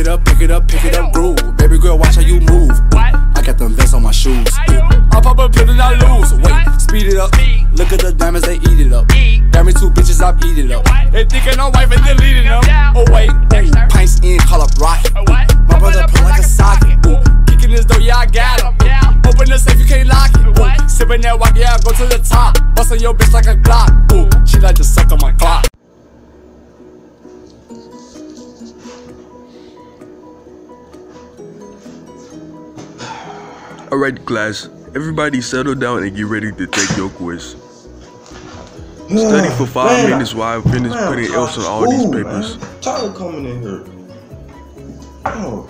it up, pick it up, pick it up, groove. Baby girl, watch how you move. I got them vests on my shoes. I pop a pill and I lose. Wait, speed it up. Look at the diamonds, they eat it up. Got me two bitches, I eat it up. They thinking I'm wife and deleting them. Oh wait, ooh, pints in, call up rocket. My brother pull like a socket. Ooh, kicking this door, yeah I got him. Open the safe, you can't lock it. Ooh, sipping that walk, yeah I go to the top. Bustin' your bitch like a Glock. Ooh, she like to suck on my clock. Alright, class. Everybody settle down and get ready to take your quiz. Study for five Man, minutes while I finish man, putting else on all these papers. man. Tyler coming in here. Oh.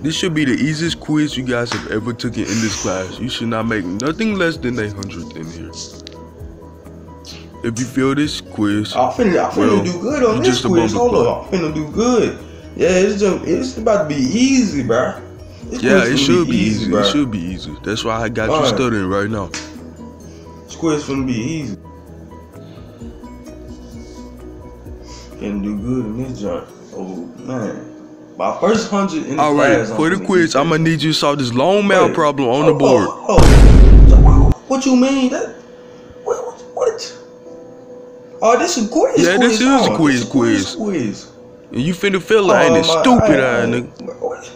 This should be the easiest quiz you guys have ever taken in this class. You should not make nothing less than a hundred in here. If you feel this quiz, I'm finna, I'm finna Well, do good on this quiz. Hold up, I'm finna do good. Yeah, it's just, it's about to be easy, bro. This yeah, it should be easy. bruh. It should be easy. That's why I got you Alright. studying right now. This quiz finna be easy. Finna do good in this joint. Oh man. My first hundred in the All right, class. For the quiz, I'm gonna need you to solve this long math problem on the Oh, board. Oh, oh. What you mean? That? Oh, this is a quiz. Yeah, this quiz, is a huh? quiz, This quiz. quiz. And you finna feel it, ain't Oh, it? my- Stupid I, ass I, nigga.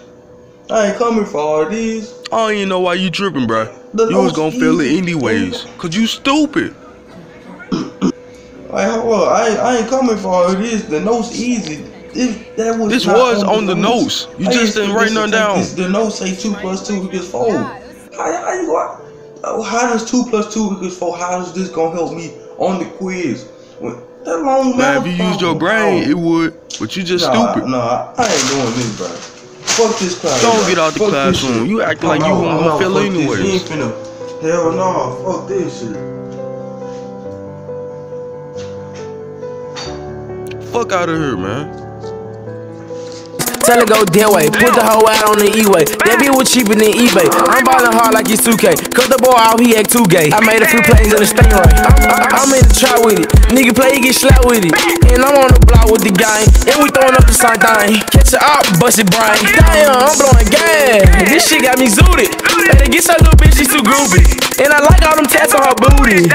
I ain't coming for all these. I don't even know why you tripping, bro. The You was gonna feel it easy. anyways. Cause you stupid. Like, hold on. I, ain't- I ain't coming for all this. The notes easy. This, that was This was on the notes. You I just didn't write this to none down. this- The notes say two plus two equals four. How, how you go? How does two plus two equals four? How is this gonna help me on the quiz? When, that long Man, if you used your brain, it would. But you just Nah, stupid. Nah, I ain't doing this, bro. Fuck this class. Don't bro. get out the Fuck this classroom. shit. You acting I'm like you out, won't I'm out. feel Fuck anyways. This. You ain't finna. Hell no. Fuck this shit. Fuck out of here, man. Tell her go that way, put the hoe out on the E-way. That bitch was cheaper than eBay. I'm ballin' hard like it's 2K. Cut the boy out, he act too gay. I made a few plays in the stingray. With it. Nigga play, he get slapped with it. And I'm on the block with the gang. And we throwing up the same thing. Catch it up, bust it brain. Damn, I'm blowing gas. This shit got me zooted. Better get some little bitch, she's too groovy. And I like all them tats on her booty.